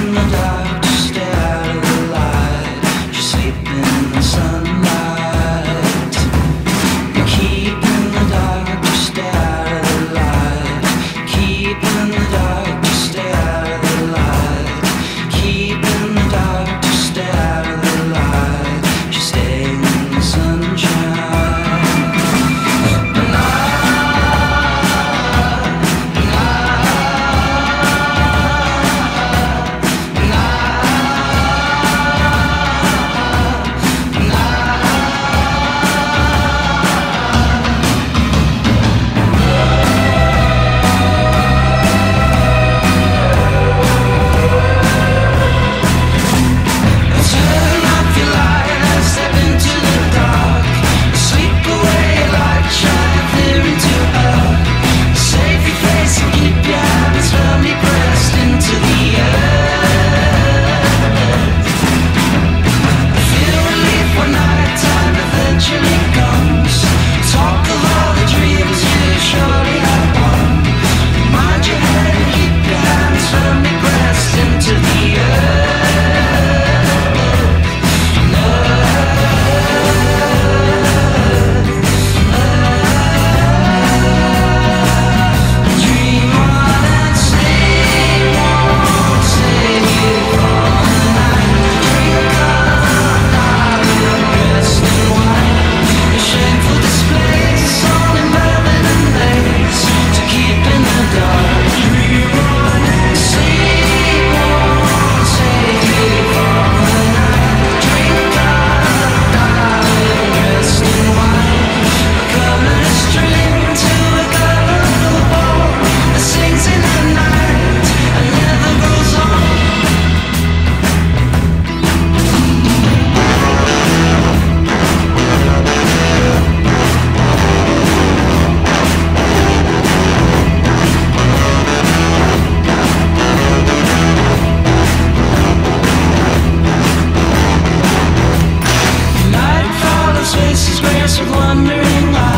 in the dark. places where I stood wondering.